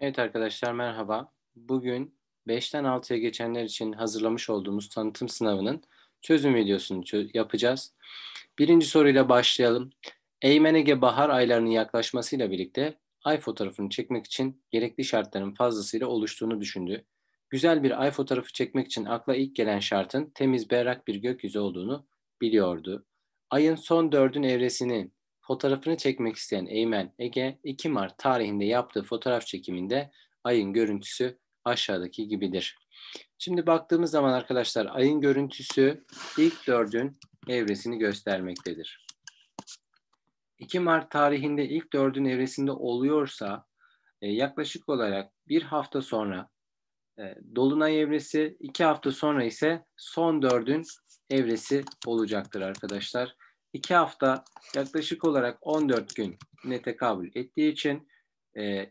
Evet arkadaşlar merhaba. Bugün 5'ten 6'ya geçenler için hazırlamış olduğumuz tanıtım sınavının çözüm videosunu yapacağız. Birinci soruyla başlayalım. Eymen Ege bahar aylarının yaklaşmasıyla birlikte ay fotoğrafını çekmek için gerekli şartların fazlasıyla oluştuğunu düşündü. Güzel bir ay fotoğrafı çekmek için akla ilk gelen şartın temiz berrak bir gökyüzü olduğunu biliyordu. Ayın son dördün evresinin fotoğrafını çekmek isteyen Eymen Ege 2 Mart tarihinde yaptığı fotoğraf çekiminde ayın görüntüsü aşağıdaki gibidir. Şimdi baktığımız zaman arkadaşlar ayın görüntüsü ilk dördün evresini göstermektedir. 2 Mart tarihinde ilk dördün evresinde oluyorsa e, yaklaşık olarak bir hafta sonra e, Dolunay evresi, iki hafta sonra ise son dördün evresi olacaktır arkadaşlar. 2 hafta yaklaşık olarak 14 gün ne tekabül ettiği için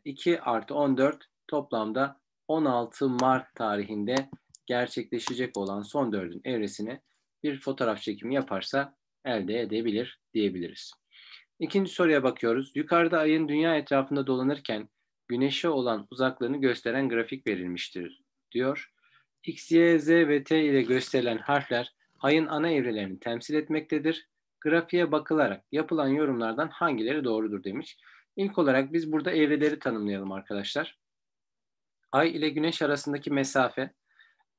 2 e, artı 14 toplamda 16 Mart tarihinde gerçekleşecek olan son dördün evresini bir fotoğraf çekimi yaparsa elde edebilir diyebiliriz. İkinci soruya bakıyoruz. Yukarıda ayın dünya etrafında dolanırken güneşe olan uzaklığını gösteren grafik verilmiştir diyor. X, Y, Z ve T ile gösterilen harfler ayın ana evrelerini temsil etmektedir grafiğe bakılarak yapılan yorumlardan hangileri doğrudur demiş. İlk olarak biz burada evreleri tanımlayalım arkadaşlar. Ay ile Güneş arasındaki mesafe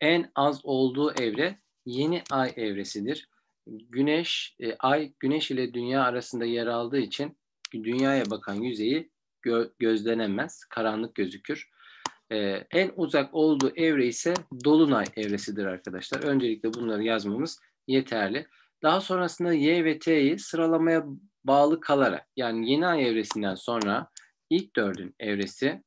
en az olduğu evre yeni ay evresidir. Güneş, e, ay Güneş ile Dünya arasında yer aldığı için Dünyaya bakan yüzeyi gö gözlenemez, karanlık gözükür. Ee, en uzak olduğu evre ise Dolunay evresidir arkadaşlar. Öncelikle bunları yazmamız yeterli. Daha sonrasında Y ve T'yi sıralamaya bağlı kalarak yani yeni ay evresinden sonra ilk dördün evresi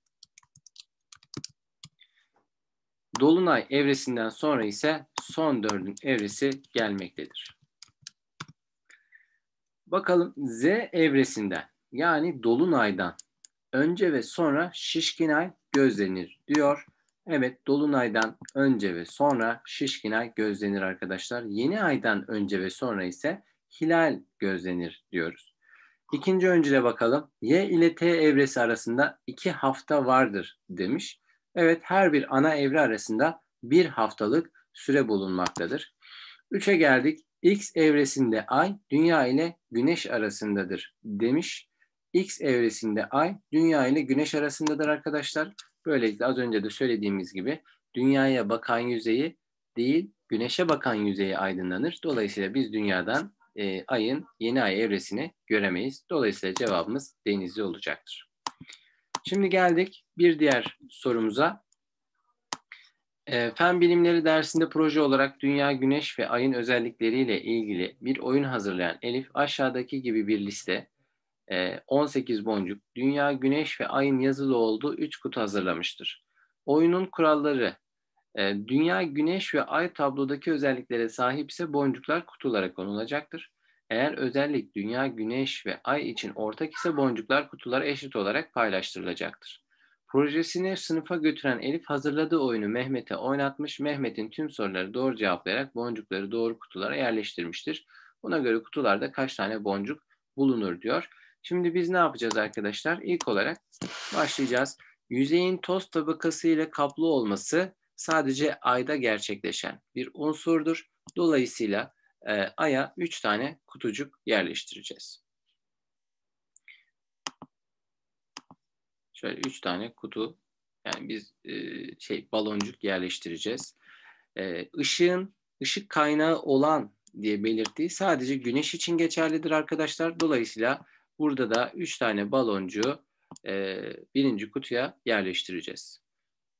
Dolunay evresinden sonra ise son dördün evresi gelmektedir. Bakalım Z evresinden yani Dolunay'dan önce ve sonra şişkin ay gözlenir diyor. Evet, Dolunay'dan önce ve sonra şişkin gözlenir arkadaşlar. Yeni aydan önce ve sonra ise hilal gözlenir diyoruz. İkinci öncüle bakalım. Y ile T evresi arasında iki hafta vardır demiş. Evet, her bir ana evre arasında bir haftalık süre bulunmaktadır. Üçe geldik. X evresinde ay dünya ile güneş arasındadır demiş. X evresinde ay dünya ile güneş arasındadır arkadaşlar. Böylelikle az önce de söylediğimiz gibi dünyaya bakan yüzeyi değil güneşe bakan yüzeyi aydınlanır. Dolayısıyla biz dünyadan e, ayın yeni ay evresini göremeyiz. Dolayısıyla cevabımız denizli olacaktır. Şimdi geldik bir diğer sorumuza. E, Fen bilimleri dersinde proje olarak dünya, güneş ve ayın özellikleriyle ilgili bir oyun hazırlayan Elif aşağıdaki gibi bir liste 18 ee, boncuk, dünya, güneş ve ayın yazılı olduğu 3 kutu hazırlamıştır. Oyunun kuralları, e, dünya, güneş ve ay tablodaki özelliklere sahip ise boncuklar kutulara konulacaktır. Eğer özellik dünya, güneş ve ay için ortak ise boncuklar kutulara eşit olarak paylaştırılacaktır. Projesini sınıfa götüren Elif hazırladığı oyunu Mehmet'e oynatmış. Mehmet'in tüm soruları doğru cevaplayarak boncukları doğru kutulara yerleştirmiştir. Buna göre kutularda kaç tane boncuk bulunur diyor. Şimdi biz ne yapacağız arkadaşlar? İlk olarak başlayacağız. Yüzeyin toz tabakası ile kaplı olması sadece ayda gerçekleşen bir unsurdur. Dolayısıyla e, aya 3 tane kutucuk yerleştireceğiz. Şöyle 3 tane kutu yani biz e, şey baloncuk yerleştireceğiz. E, ışığın ışık kaynağı olan diye belirttiği sadece güneş için geçerlidir arkadaşlar. Dolayısıyla Burada da 3 tane baloncuğu e, birinci kutuya yerleştireceğiz.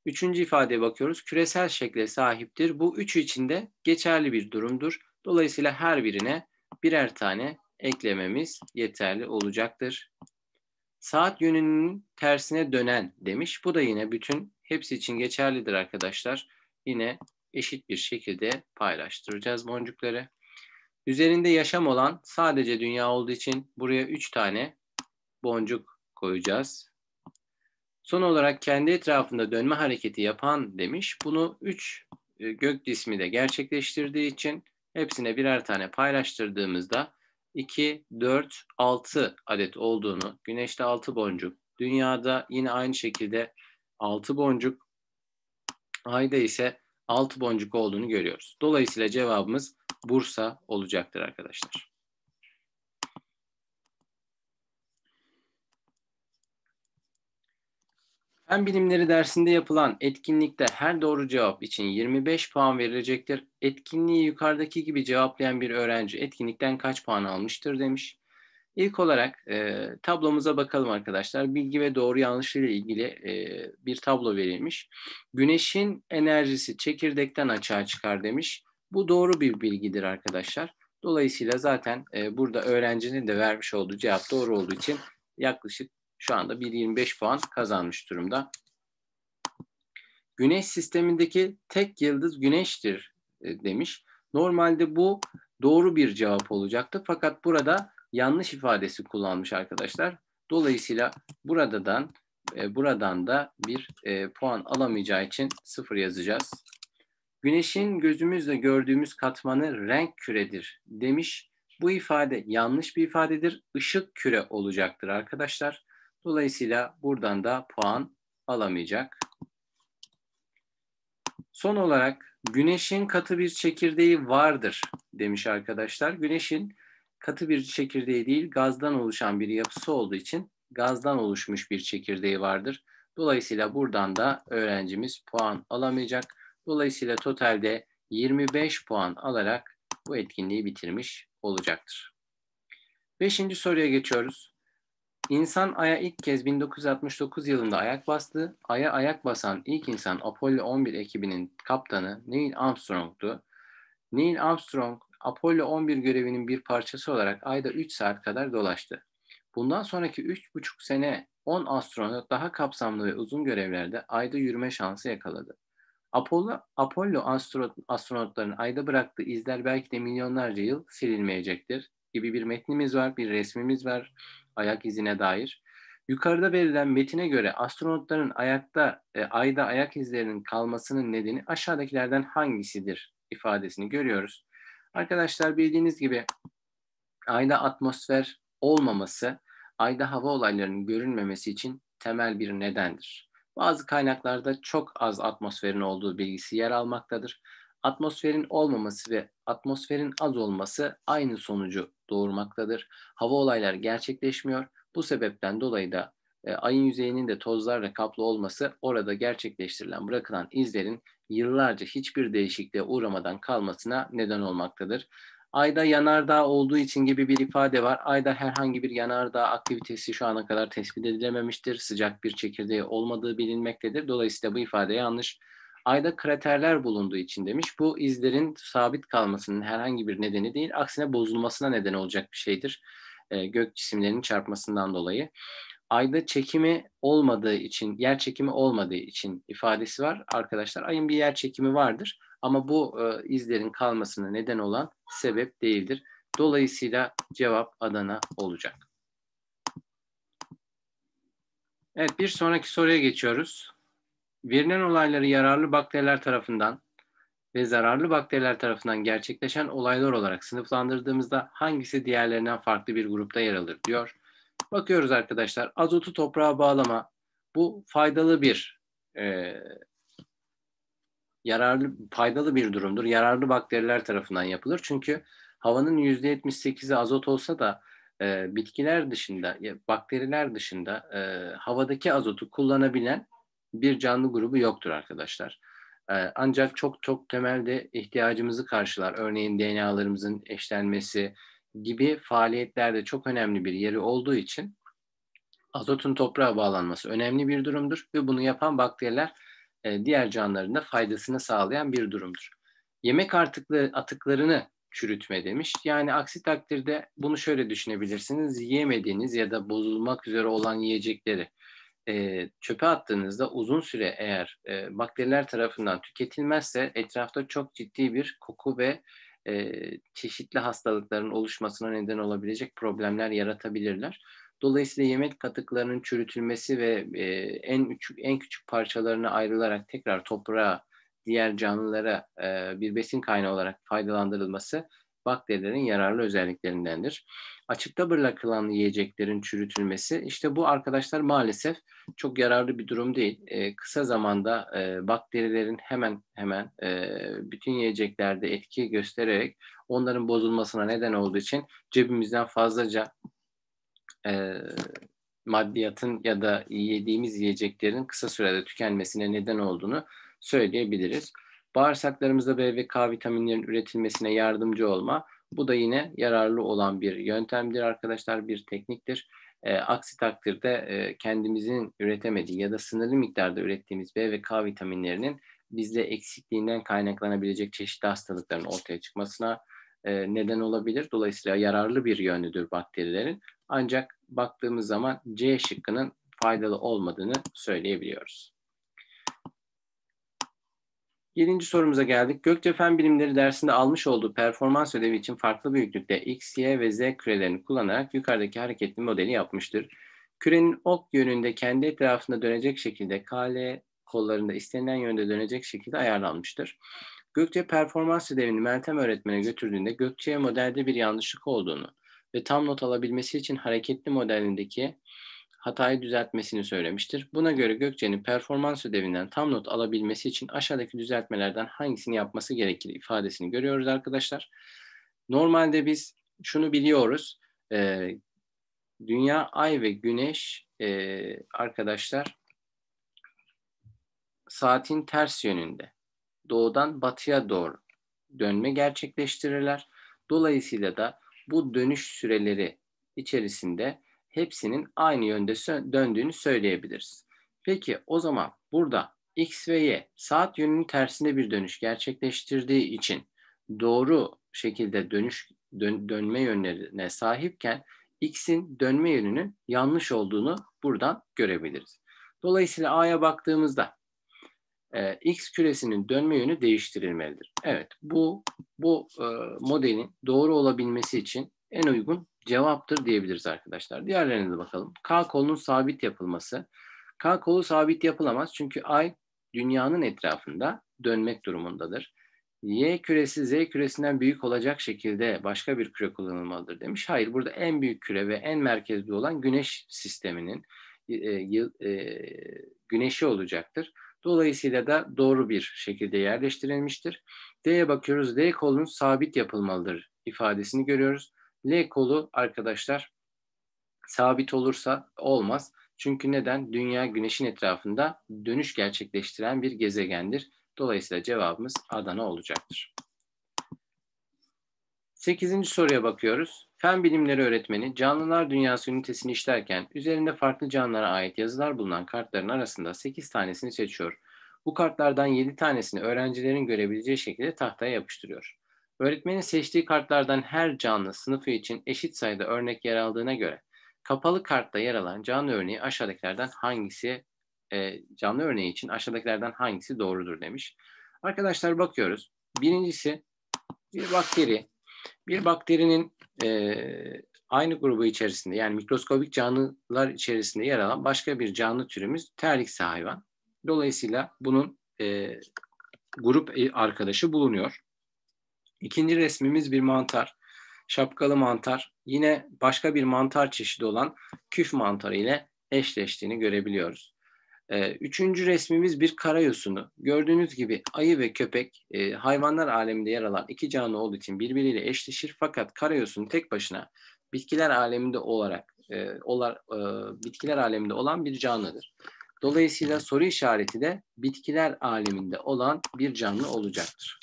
Üçüncü ifadeye bakıyoruz. Küresel şekle sahiptir. Bu üçü içinde geçerli bir durumdur. Dolayısıyla her birine birer tane eklememiz yeterli olacaktır. Saat yönünün tersine dönen demiş. Bu da yine bütün hepsi için geçerlidir arkadaşlar. Yine eşit bir şekilde paylaştıracağız boncukları. Üzerinde yaşam olan sadece dünya olduğu için buraya üç tane boncuk koyacağız. Son olarak kendi etrafında dönme hareketi yapan demiş. Bunu üç e, gök cismi de gerçekleştirdiği için hepsine birer tane paylaştırdığımızda 2, 4, 6 adet olduğunu, güneşte 6 boncuk, dünyada yine aynı şekilde 6 boncuk. Ayda ise 6 boncuk olduğunu görüyoruz. Dolayısıyla cevabımız Bursa olacaktır arkadaşlar. Fen bilimleri dersinde yapılan etkinlikte her doğru cevap için 25 puan verilecektir. Etkinliği yukarıdaki gibi cevaplayan bir öğrenci etkinlikten kaç puan almıştır demiş. İlk olarak e, tablomuza bakalım arkadaşlar. Bilgi ve doğru yanlış ile ilgili e, bir tablo verilmiş. Güneşin enerjisi çekirdekten açığa çıkar demiş. Bu doğru bir bilgidir arkadaşlar. Dolayısıyla zaten e, burada öğrencinin de vermiş olduğu cevap doğru olduğu için yaklaşık şu anda 1.25 puan kazanmış durumda. Güneş sistemindeki tek yıldız güneştir e, demiş. Normalde bu doğru bir cevap olacaktı. Fakat burada yanlış ifadesi kullanmış arkadaşlar. Dolayısıyla buradan e, buradan da bir e, puan alamayacağı için sıfır yazacağız. Güneşin gözümüzle gördüğümüz katmanı renk küredir demiş. Bu ifade yanlış bir ifadedir. Işık küre olacaktır arkadaşlar. Dolayısıyla buradan da puan alamayacak. Son olarak güneşin katı bir çekirdeği vardır demiş arkadaşlar. Güneşin katı bir çekirdeği değil gazdan oluşan bir yapısı olduğu için gazdan oluşmuş bir çekirdeği vardır. Dolayısıyla buradan da öğrencimiz puan alamayacak. Dolayısıyla totalde 25 puan alarak bu etkinliği bitirmiş olacaktır. Beşinci soruya geçiyoruz. İnsan Ay'a ilk kez 1969 yılında ayak bastı. Ay'a ayak basan ilk insan Apollo 11 ekibinin kaptanı Neil Armstrong'tu. Neil Armstrong, Apollo 11 görevinin bir parçası olarak Ay'da 3 saat kadar dolaştı. Bundan sonraki 3,5 sene 10 astronot daha kapsamlı ve uzun görevlerde Ay'da yürüme şansı yakaladı. Apollo, Apollo astronot, astronotların Ay'da bıraktığı izler belki de milyonlarca yıl silinmeyecektir gibi bir metnimiz var, bir resmimiz var ayak izine dair. Yukarıda verilen metine göre astronotların ayakta, e, ayda ayak izlerinin kalmasının nedeni aşağıdakilerden hangisidir ifadesini görüyoruz. Arkadaşlar bildiğiniz gibi ayda atmosfer olmaması, ayda hava olaylarının görünmemesi için temel bir nedendir. Bazı kaynaklarda çok az atmosferin olduğu bilgisi yer almaktadır. Atmosferin olmaması ve atmosferin az olması aynı sonucu doğurmaktadır. Hava olayları gerçekleşmiyor. Bu sebepten dolayı da e, ayın yüzeyinin de tozlarla kaplı olması orada gerçekleştirilen bırakılan izlerin yıllarca hiçbir değişikliğe uğramadan kalmasına neden olmaktadır. Ayda yanardağ olduğu için gibi bir ifade var. Ayda herhangi bir yanardağ aktivitesi şu ana kadar tespit edilememiştir. Sıcak bir çekirdeği olmadığı bilinmektedir. Dolayısıyla bu ifade yanlış. Ayda kraterler bulunduğu için demiş. Bu izlerin sabit kalmasının herhangi bir nedeni değil. Aksine bozulmasına neden olacak bir şeydir. E, gök cisimlerinin çarpmasından dolayı. Ayda çekimi olmadığı için, yer çekimi olmadığı için ifadesi var. Arkadaşlar ayın bir yer çekimi vardır. Ama bu e, izlerin kalmasına neden olan sebep değildir. Dolayısıyla cevap Adana olacak. Evet bir sonraki soruya geçiyoruz. Verilen olayları yararlı bakteriler tarafından ve zararlı bakteriler tarafından gerçekleşen olaylar olarak sınıflandırdığımızda hangisi diğerlerinden farklı bir grupta yer alır diyor. Bakıyoruz arkadaşlar azotu toprağa bağlama bu faydalı bir e, yararlı faydalı bir durumdur. Yararlı bakteriler tarafından yapılır. Çünkü havanın %78'i azot olsa da e, bitkiler dışında, bakteriler dışında e, havadaki azotu kullanabilen bir canlı grubu yoktur arkadaşlar. Ee, ancak çok çok temelde ihtiyacımızı karşılar. Örneğin DNA'larımızın eşlenmesi gibi faaliyetlerde çok önemli bir yeri olduğu için azotun toprağa bağlanması önemli bir durumdur ve bunu yapan bakteriler e, diğer canlıların da faydasını sağlayan bir durumdur. Yemek artıklı atıklarını çürütme demiş. Yani aksi takdirde bunu şöyle düşünebilirsiniz. Yiyemediğiniz ya da bozulmak üzere olan yiyecekleri e, çöpe attığınızda uzun süre eğer e, bakteriler tarafından tüketilmezse etrafta çok ciddi bir koku ve e, çeşitli hastalıkların oluşmasına neden olabilecek problemler yaratabilirler. Dolayısıyla yemek katıklarının çürütülmesi ve e, en küçük en küçük parçalarına ayrılarak tekrar toprağa, diğer canlılara e, bir besin kaynağı olarak faydalandırılması bakterilerin yararlı özelliklerindendir. Açıkta bırakılan yiyeceklerin çürütülmesi işte bu arkadaşlar maalesef çok yararlı bir durum değil. E, kısa zamanda e, bakterilerin hemen hemen e, bütün yiyeceklerde etki göstererek onların bozulmasına neden olduğu için cebimizden fazlaca e, maddiyatın ya da yediğimiz yiyeceklerin kısa sürede tükenmesine neden olduğunu söyleyebiliriz. Bağırsaklarımızda B ve K vitaminlerin üretilmesine yardımcı olma. Bu da yine yararlı olan bir yöntemdir arkadaşlar, bir tekniktir. E, aksi takdirde e, kendimizin üretemediği ya da sınırlı miktarda ürettiğimiz B ve K vitaminlerinin bizde eksikliğinden kaynaklanabilecek çeşitli hastalıkların ortaya çıkmasına e, neden olabilir. Dolayısıyla yararlı bir yönüdür bakterilerin. Ancak baktığımız zaman C şıkkının faydalı olmadığını söyleyebiliyoruz. Yedinci sorumuza geldik. Gökçe Fen Bilimleri dersinde almış olduğu performans ödevi için farklı büyüklükte X, Y ve Z kürelerini kullanarak yukarıdaki hareketli modeli yapmıştır. Kürenin ok yönünde kendi etrafında dönecek şekilde KL kollarında istenilen yönde dönecek şekilde ayarlanmıştır. Gökçe performans ödevini Meltem öğretmene götürdüğünde Gökçe'ye modelde bir yanlışlık olduğunu ve tam not alabilmesi için hareketli modelindeki hatayı düzeltmesini söylemiştir. Buna göre Gökçe'nin performans ödevinden tam not alabilmesi için aşağıdaki düzeltmelerden hangisini yapması gerekir ifadesini görüyoruz arkadaşlar. Normalde biz şunu biliyoruz. E, Dünya, Ay ve Güneş e, arkadaşlar saatin ters yönünde doğudan batıya doğru dönme gerçekleştirirler. Dolayısıyla da bu dönüş süreleri içerisinde hepsinin aynı yönde döndüğünü söyleyebiliriz. Peki o zaman burada X ve Y saat yönünün tersinde bir dönüş gerçekleştirdiği için doğru şekilde dönüş dön, dönme yönlerine sahipken X'in dönme yönünün yanlış olduğunu buradan görebiliriz. Dolayısıyla A'ya baktığımızda e, X küresinin dönme yönü değiştirilmelidir. Evet bu bu e, modelin doğru olabilmesi için en uygun cevaptır diyebiliriz arkadaşlar. Diğerlerine de bakalım. K kolunun sabit yapılması. K kolu sabit yapılamaz çünkü ay dünyanın etrafında dönmek durumundadır. Y küresi Z küresinden büyük olacak şekilde başka bir küre kullanılmalıdır demiş. Hayır burada en büyük küre ve en merkezli olan güneş sisteminin e, e, güneşi olacaktır. Dolayısıyla da doğru bir şekilde yerleştirilmiştir. D'ye bakıyoruz. D kolunun sabit yapılmalıdır ifadesini görüyoruz. L kolu arkadaşlar sabit olursa olmaz. Çünkü neden? Dünya güneşin etrafında dönüş gerçekleştiren bir gezegendir. Dolayısıyla cevabımız Adana olacaktır. Sekizinci soruya bakıyoruz. Fen bilimleri öğretmeni canlılar dünyası ünitesini işlerken üzerinde farklı canlılara ait yazılar bulunan kartların arasında 8 tanesini seçiyor. Bu kartlardan 7 tanesini öğrencilerin görebileceği şekilde tahtaya yapıştırıyor. Öğretmenin seçtiği kartlardan her canlı sınıfı için eşit sayıda örnek yer aldığına göre kapalı kartta yer alan canlı örneği aşağıdakilerden hangisi e, canlı örneği için aşağıdakilerden hangisi doğrudur demiş. Arkadaşlar bakıyoruz. Birincisi bir bakteri. Bir bakterinin e, aynı grubu içerisinde yani mikroskobik canlılar içerisinde yer alan başka bir canlı türümüz terlikse hayvan. Dolayısıyla bunun e, grup arkadaşı bulunuyor. İkinci resmimiz bir mantar. Şapkalı mantar. Yine başka bir mantar çeşidi olan küf mantarı ile eşleştiğini görebiliyoruz. Ee, üçüncü resmimiz bir karayosunu. Gördüğünüz gibi ayı ve köpek e, hayvanlar aleminde yer alan iki canlı olduğu için birbiriyle eşleşir. Fakat karayosunu tek başına bitkiler aleminde olarak e, e, bitkiler aleminde olan bir canlıdır. Dolayısıyla soru işareti de bitkiler aleminde olan bir canlı olacaktır.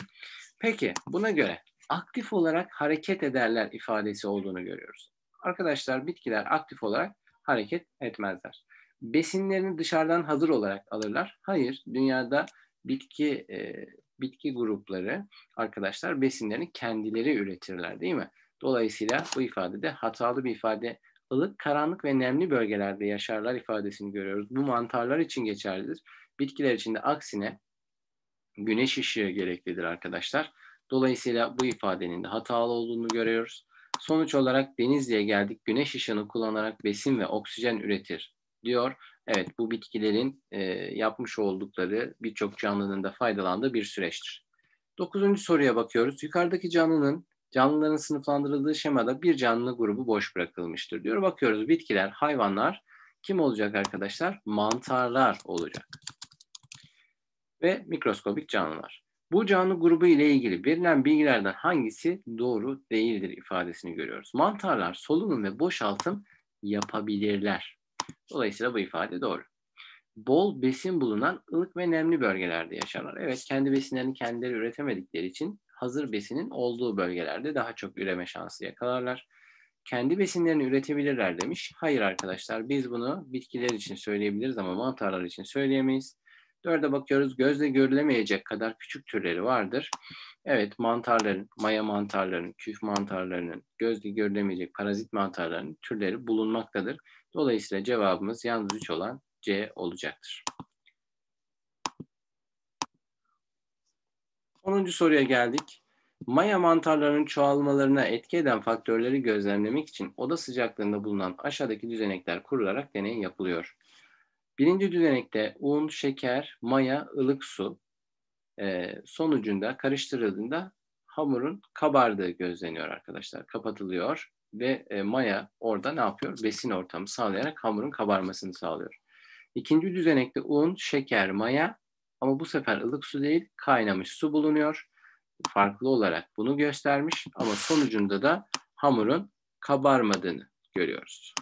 Peki buna göre aktif olarak hareket ederler ifadesi olduğunu görüyoruz. Arkadaşlar bitkiler aktif olarak hareket etmezler. Besinlerini dışarıdan hazır olarak alırlar. Hayır, dünyada bitki e, bitki grupları arkadaşlar besinlerini kendileri üretirler değil mi? Dolayısıyla bu ifadede hatalı bir ifade ılık, karanlık ve nemli bölgelerde yaşarlar ifadesini görüyoruz. Bu mantarlar için geçerlidir. Bitkiler için de aksine güneş ışığı gereklidir arkadaşlar. Dolayısıyla bu ifadenin de hatalı olduğunu görüyoruz. Sonuç olarak Denizli'ye geldik. Güneş ışığını kullanarak besin ve oksijen üretir diyor. Evet bu bitkilerin e, yapmış oldukları birçok canlının da faydalandığı bir süreçtir. Dokuzuncu soruya bakıyoruz. Yukarıdaki canlının Canlıların sınıflandırıldığı şemada bir canlı grubu boş bırakılmıştır diyor. Bakıyoruz bitkiler, hayvanlar kim olacak arkadaşlar? Mantarlar olacak. Ve mikroskobik canlılar. Bu canlı grubu ile ilgili verilen bilgilerden hangisi doğru değildir ifadesini görüyoruz. Mantarlar solunum ve boşaltım yapabilirler. Dolayısıyla bu ifade doğru. Bol besin bulunan ılık ve nemli bölgelerde yaşarlar. Evet kendi besinlerini kendileri üretemedikleri için hazır besinin olduğu bölgelerde daha çok üreme şansı yakalarlar. Kendi besinlerini üretebilirler demiş. Hayır arkadaşlar biz bunu bitkiler için söyleyebiliriz ama mantarlar için söyleyemeyiz. Dörde bakıyoruz. Gözle görülemeyecek kadar küçük türleri vardır. Evet mantarların, maya mantarlarının, küf mantarlarının, gözle görülemeyecek parazit mantarlarının türleri bulunmaktadır. Dolayısıyla cevabımız yalnız 3 olan C olacaktır. 10. soruya geldik. Maya mantarlarının çoğalmalarına etki eden faktörleri gözlemlemek için oda sıcaklığında bulunan aşağıdaki düzenekler kurularak deney yapılıyor. Birinci düzenekte un, şeker, maya, ılık su e, sonucunda karıştırıldığında hamurun kabardığı gözleniyor arkadaşlar. Kapatılıyor ve e, maya orada ne yapıyor? Besin ortamı sağlayarak hamurun kabarmasını sağlıyor. İkinci düzenekte un, şeker, maya ama bu sefer ılık su değil kaynamış su bulunuyor. Farklı olarak bunu göstermiş ama sonucunda da hamurun kabarmadığını görüyoruz.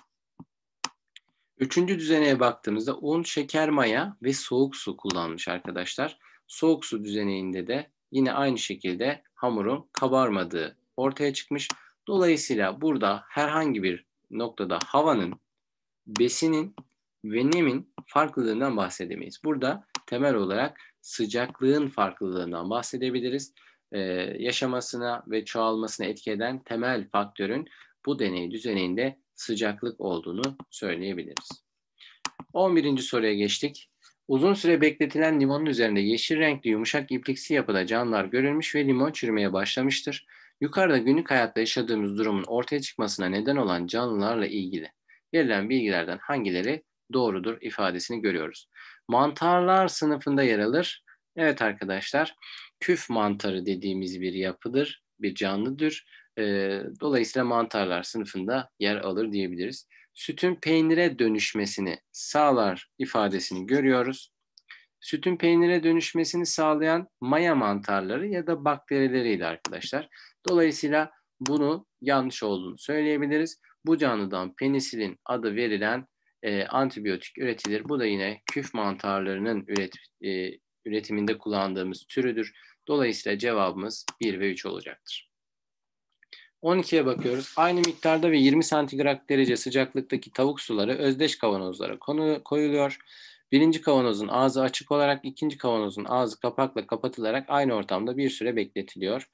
Üçüncü düzeneye baktığımızda un, şeker, maya ve soğuk su kullanmış arkadaşlar. Soğuk su düzeneyinde de yine aynı şekilde hamurun kabarmadığı ortaya çıkmış. Dolayısıyla burada herhangi bir noktada havanın, besinin ve nemin farklılığından bahsedemeyiz. Burada temel olarak sıcaklığın farklılığından bahsedebiliriz. Ee, yaşamasına ve çoğalmasına etki eden temel faktörün bu deney düzeninde sıcaklık olduğunu söyleyebiliriz. 11. soruya geçtik. Uzun süre bekletilen limonun üzerinde yeşil renkli yumuşak ipliksi yapıda canlılar görülmüş ve limon çürümeye başlamıştır. Yukarıda günlük hayatta yaşadığımız durumun ortaya çıkmasına neden olan canlılarla ilgili verilen bilgilerden hangileri doğrudur ifadesini görüyoruz. Mantarlar sınıfında yer alır. Evet arkadaşlar, küf mantarı dediğimiz bir yapıdır, bir canlıdır. dolayısıyla mantarlar sınıfında yer alır diyebiliriz. Sütün peynire dönüşmesini sağlar ifadesini görüyoruz. Sütün peynire dönüşmesini sağlayan maya mantarları ya da bakterileriydi arkadaşlar. Dolayısıyla bunu yanlış olduğunu söyleyebiliriz. Bu canlıdan penisilin adı verilen e, antibiyotik üretilir. Bu da yine küf mantarlarının üret, e, üretiminde kullandığımız türüdür. Dolayısıyla cevabımız 1 ve 3 olacaktır. 12'ye bakıyoruz. Aynı miktarda ve 20 santigrat derece sıcaklıktaki tavuk suları özdeş kavanozlara konu, koyuluyor. Birinci kavanozun ağzı açık olarak ikinci kavanozun ağzı kapakla kapatılarak aynı ortamda bir süre bekletiliyor.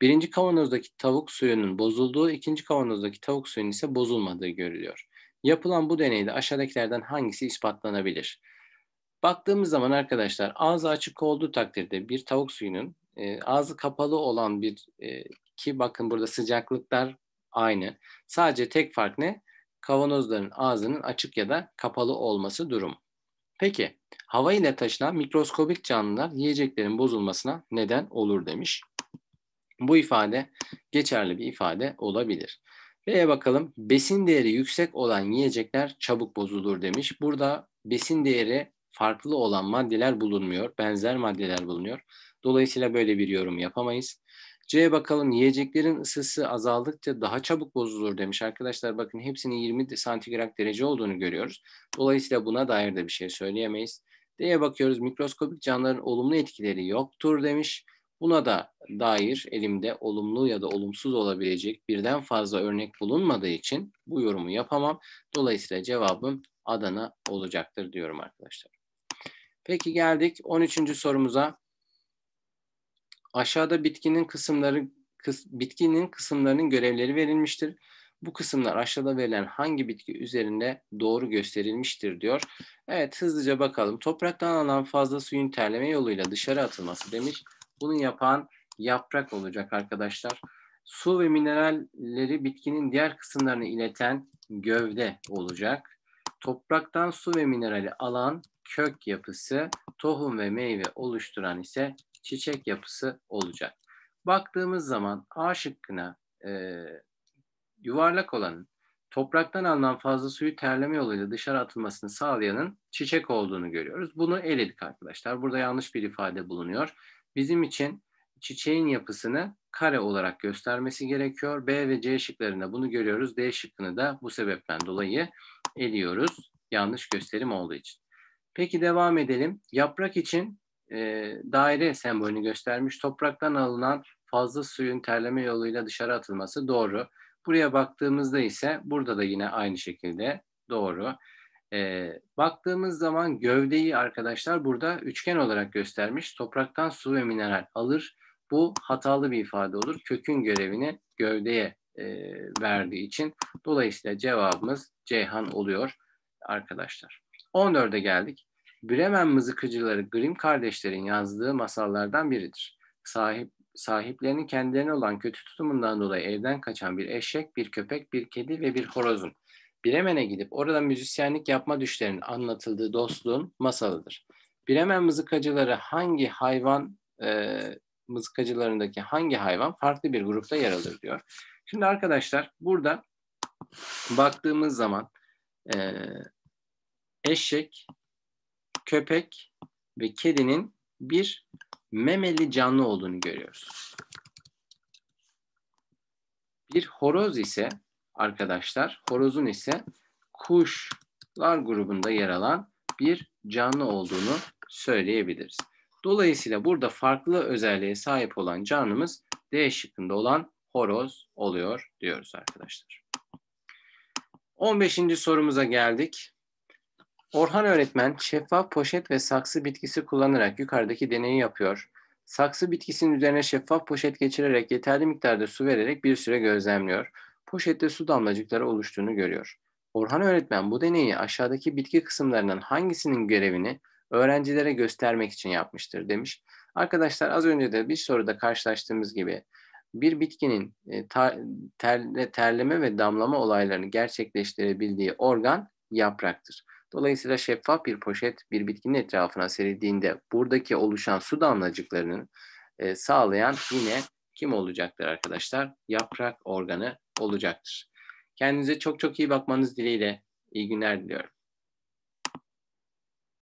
Birinci kavanozdaki tavuk suyunun bozulduğu, ikinci kavanozdaki tavuk suyunun ise bozulmadığı görülüyor. Yapılan bu deneyde aşağıdakilerden hangisi ispatlanabilir? Baktığımız zaman arkadaşlar ağzı açık olduğu takdirde bir tavuk suyunun e, ağzı kapalı olan bir e, ki bakın burada sıcaklıklar aynı. Sadece tek fark ne? Kavanozların ağzının açık ya da kapalı olması durum. Peki hava ile taşınan mikroskobik canlılar yiyeceklerin bozulmasına neden olur demiş. Bu ifade geçerli bir ifade olabilir. B'ye bakalım. Besin değeri yüksek olan yiyecekler çabuk bozulur demiş. Burada besin değeri farklı olan maddeler bulunmuyor. Benzer maddeler bulunuyor. Dolayısıyla böyle bir yorum yapamayız. C'ye bakalım yiyeceklerin ısısı azaldıkça daha çabuk bozulur demiş arkadaşlar. Bakın hepsinin 20 santigrat derece olduğunu görüyoruz. Dolayısıyla buna dair de bir şey söyleyemeyiz. D'ye bakıyoruz mikroskopik canlıların olumlu etkileri yoktur demiş. Buna da dair elimde olumlu ya da olumsuz olabilecek birden fazla örnek bulunmadığı için bu yorumu yapamam. Dolayısıyla cevabım Adana olacaktır diyorum arkadaşlar. Peki geldik 13. sorumuza. Aşağıda bitkinin kısımları kıs, bitkinin kısımlarının görevleri verilmiştir. Bu kısımlar aşağıda verilen hangi bitki üzerinde doğru gösterilmiştir diyor. Evet hızlıca bakalım. Topraktan alınan fazla suyun terleme yoluyla dışarı atılması demiş. Bunu yapan yaprak olacak arkadaşlar. Su ve mineralleri bitkinin diğer kısımlarına ileten gövde olacak. Topraktan su ve minerali alan kök yapısı, tohum ve meyve oluşturan ise çiçek yapısı olacak. Baktığımız zaman A şıkkına e, yuvarlak olanın topraktan alınan fazla suyu terleme yoluyla dışarı atılmasını sağlayanın çiçek olduğunu görüyoruz. Bunu eledik arkadaşlar. Burada yanlış bir ifade bulunuyor. Bizim için çiçeğin yapısını kare olarak göstermesi gerekiyor. B ve C şıklarında bunu görüyoruz. D şıkkını da bu sebepten dolayı eliyoruz. Yanlış gösterim olduğu için. Peki devam edelim. Yaprak için e, daire sembolünü göstermiş. Topraktan alınan fazla suyun terleme yoluyla dışarı atılması doğru. Buraya baktığımızda ise burada da yine aynı şekilde doğru. E, baktığımız zaman gövdeyi arkadaşlar burada üçgen olarak göstermiş. Topraktan su ve mineral alır. Bu hatalı bir ifade olur. Kökün görevini gövdeye e, verdiği için. Dolayısıyla cevabımız Ceyhan oluyor arkadaşlar. 14'e geldik. Bremen mızıkıcıları Grimm kardeşlerin yazdığı masallardan biridir. Sahip sahiplerinin kendilerine olan kötü tutumundan dolayı evden kaçan bir eşek, bir köpek, bir kedi ve bir horozun Bremen'e gidip orada müzisyenlik yapma düşlerinin anlatıldığı dostluğun masalıdır. Bremen mızıkacıları hangi hayvan e, mızıkacılarındaki hangi hayvan farklı bir grupta yer alır diyor. Şimdi arkadaşlar burada baktığımız zaman e, eşek, köpek ve kedinin bir memeli canlı olduğunu görüyoruz. Bir horoz ise arkadaşlar, horozun ise kuşlar grubunda yer alan bir canlı olduğunu söyleyebiliriz. Dolayısıyla burada farklı özelliğe sahip olan canlımız D şıkkında olan horoz oluyor diyoruz arkadaşlar. 15. sorumuza geldik. Orhan öğretmen şeffaf poşet ve saksı bitkisi kullanarak yukarıdaki deneyi yapıyor. Saksı bitkisinin üzerine şeffaf poşet geçirerek yeterli miktarda su vererek bir süre gözlemliyor. Poşette su damlacıkları oluştuğunu görüyor. Orhan öğretmen bu deneyi aşağıdaki bitki kısımlarının hangisinin görevini öğrencilere göstermek için yapmıştır demiş. Arkadaşlar az önce de bir soruda karşılaştığımız gibi bir bitkinin e, terle, terleme ve damlama olaylarını gerçekleştirebildiği organ yapraktır. Dolayısıyla şeffaf bir poşet bir bitkinin etrafına serildiğinde buradaki oluşan su damlacıklarının e, sağlayan yine kim olacaktır arkadaşlar? Yaprak organı olacaktır. Kendinize çok çok iyi bakmanız dileğiyle iyi günler diliyorum.